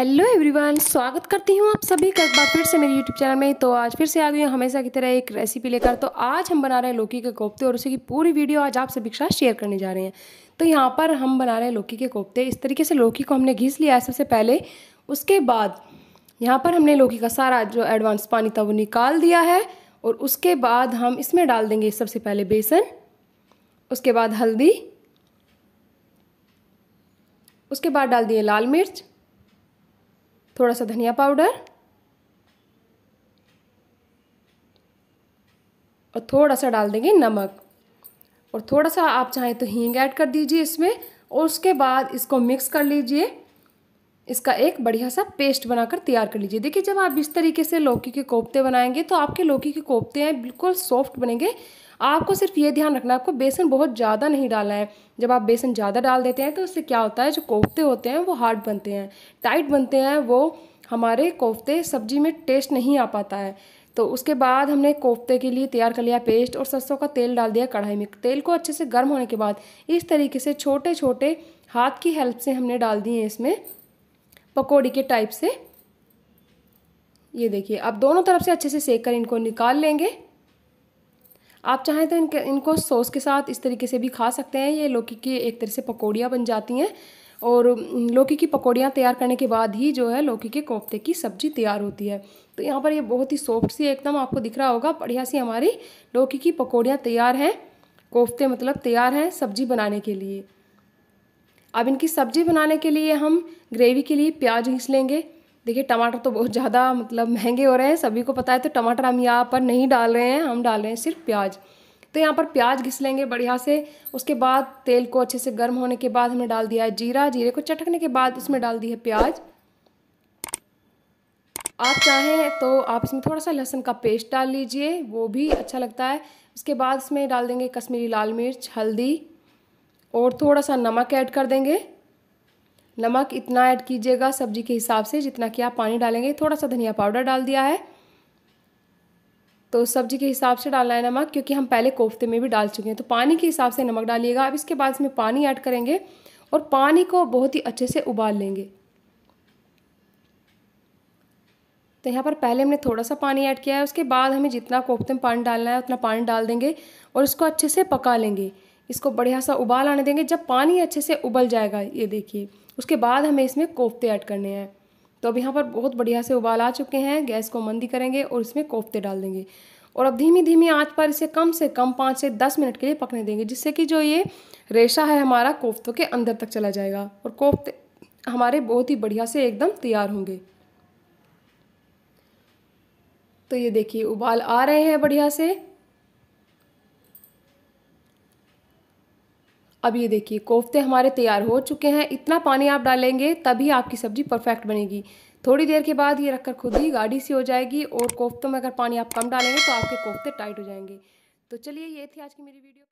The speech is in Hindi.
हेलो एवरीवन स्वागत करती हूँ आप सभी का एक बार फिर से मेरे यूट्यूब चैनल में। तो आज फिर से आ गई हूँ हमेशा की तरह एक रेसिपी लेकर। तो आज हम बना रहे हैं लौकी के कोफ्ते और उसी की पूरी वीडियो आज आप सभी के साथ शेयर करने जा रहे हैं। तो यहाँ पर हम बना रहे हैं लौकी के कोफ्ते। इस तरीके से लौकी को हमने घीस लिया है सबसे पहले। उसके बाद यहाँ पर हमने लौकी का सारा जो एडवांस पानी था वो निकाल दिया है और उसके बाद हम इसमें डाल देंगे सबसे पहले बेसन, उसके बाद हल्दी, उसके बाद डाल दिए लाल मिर्च थोड़ा सा धनिया पाउडर और थोड़ा सा डाल देंगे नमक। और थोड़ा सा आप चाहें तो हींग ऐड कर दीजिए इसमें और उसके बाद इसको मिक्स कर लीजिए। इसका एक बढ़िया सा पेस्ट बनाकर तैयार कर लीजिए। देखिए, जब आप इस तरीके से लौकी के कोफ्ते बनाएँगे तो आपके लौकी के कोफ्ते हैं बिल्कुल सॉफ्ट बनेंगे। आपको सिर्फ़ ये ध्यान रखना है, आपको बेसन बहुत ज़्यादा नहीं डालना है। जब आप बेसन ज़्यादा डाल देते हैं तो उससे क्या होता है, जो कोफ्ते होते हैं, वो हार्ड बनते हैं, टाइट बनते हैं, वो हमारे कोफ्ते सब्ज़ी में टेस्ट नहीं आ पाता है। तो उसके बाद हमने कोफ्ते के लिए तैयार कर लिया पेस्ट और सरसों का तेल डाल दिया कढ़ाई में। तेल को अच्छे से गर्म होने के बाद इस तरीके से छोटे छोटे हाथ की हेल्प से हमने डाल दिए इसमें। पकौड़ी के टाइप से। ये देखिए आप दोनों तरफ़ से अच्छे से सेक कर इनको निकाल लेंगे। आप चाहें तो इनके, इनको सॉस के साथ इस तरीके से भी खा सकते हैं। ये लौकी की एक तरह से पकौड़ियाँ बन जाती हैं। और लौकी की पकौड़ियाँ तैयार करने के बाद ही जो है लौकी के कोफ्ते की सब्ज़ी तैयार होती है। तो यहाँ पर ये बहुत ही सॉफ्ट सी एकदम आपको दिख रहा होगा। बढ़िया सी हमारी लौकी की पकौड़ियाँ तैयार हैं। कोफ्ते मतलब तैयार हैं सब्ज़ी बनाने के लिए। अब इनकी सब्ज़ी बनाने के लिए हम ग्रेवी के लिए प्याज घिस लेंगे। देखिए, टमाटर तो बहुत ज़्यादा मतलब महँगे हो रहे हैं। सभी को पता है तो टमाटर हम यहाँ पर नहीं डाल रहे हैं। हम डाल रहे हैं सिर्फ़ प्याज। तो यहाँ पर प्याज घिस लेंगे बढ़िया से। उसके बाद तेल को अच्छे से गर्म होने के बाद हमने डाल दिया है जीरा। जीरे को चटकने के बाद उसमें डाल दी है प्याज। आप चाहें तो आप इसमें थोड़ा सा लहसुन का पेस्ट डाल लीजिए, वो भी अच्छा लगता है। उसके बाद इसमें डाल देंगे कश्मीरी लाल मिर्च, हल्दी। और थोड़ा सा नमक ऐड कर देंगे। नमक इतना ऐड कीजिएगा सब्ज़ी के हिसाब से जितना कि आप पानी डालेंगे। थोड़ा सा धनिया पाउडर डाल दिया है। तो सब्ज़ी के हिसाब से डालना है नमक, क्योंकि हम पहले कोफ्ते में भी डाल चुके हैं। तो पानी के हिसाब से नमक डालिएगा। अब इसके बाद इसमें पानी ऐड करेंगे और पानी को बहुत ही अच्छे से उबाल लेंगे। तो यहाँ पर पहले हमने थोड़ा सा पानी ऐड किया है। उसके बाद हमें जितना कोफ्ते में पानी डालना है, उतना पानी डाल देंगे और इसको अच्छे से पका लेंगे। इसको बढ़िया सा उबाल आने देंगे। जब पानी अच्छे से उबल जाएगा, ये देखिए। उसके बाद हमें इसमें कोफ्ते ऐड करने हैं। तो अब यहाँ पर बहुत बढ़िया से उबाल आ चुके हैं। गैस को मंदी करेंगे और इसमें कोफ्ते डाल देंगे। और अब धीमी धीमी आँच पर इसे कम से कम पाँच से दस मिनट के लिए पकने देंगे, जिससे कि जो ये रेशा है हमारा कोफ्तों के अंदर तक चला जाएगा और कोफ्ते हमारे बहुत ही बढ़िया से एकदम तैयार होंगे। तो ये देखिए, उबाल आ रहे हैं बढ़िया से। अब ये देखिए, कोफ्ते हमारे तैयार हो चुके हैं। इतना पानी आप डालेंगे, तभी आपकी सब्ज़ी परफेक्ट बनेगी। थोड़ी देर के बाद ये रखकर खुद ही गाढ़ी सी हो जाएगी और कोफ्तों में अगर पानी आप कम डालेंगे तो आपके कोफ्ते टाइट हो जाएँगे। तो चलिए, ये थी आज की मेरी वीडियो।